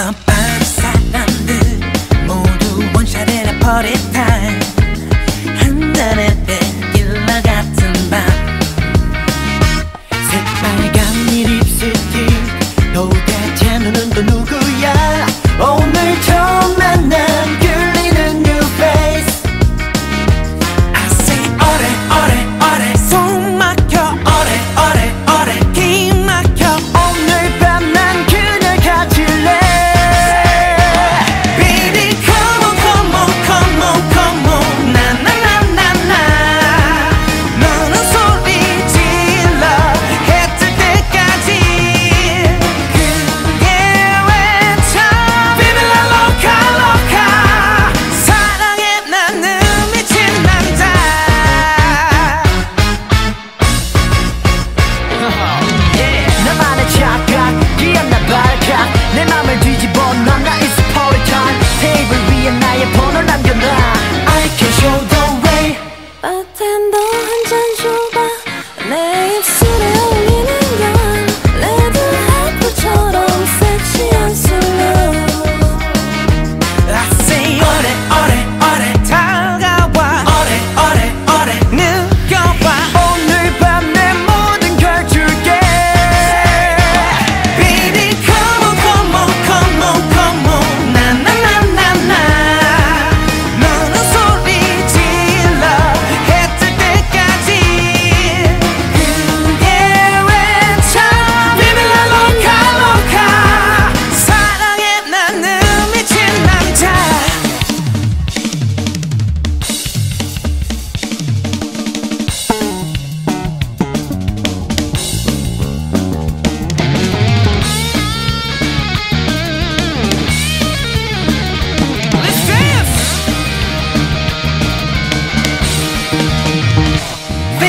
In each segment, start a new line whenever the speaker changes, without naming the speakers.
밤 사람들 모두 원샷에나
버리타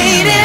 waiting